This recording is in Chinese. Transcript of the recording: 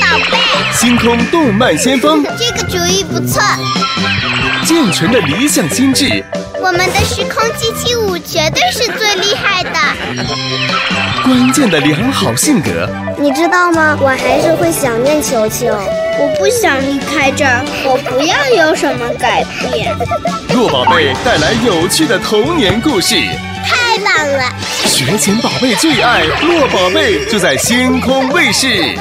宝贝，星空动漫先锋这个主意不错。健全的理想心智，我们的时空机器五绝对是最厉害的关键的良好性格，你知道吗？我还是会想念球球，我不想离开这儿，我不要有什么改变。洛宝贝带来有趣的童年故事，太棒了！学前宝贝最爱洛宝贝，就在星空卫视。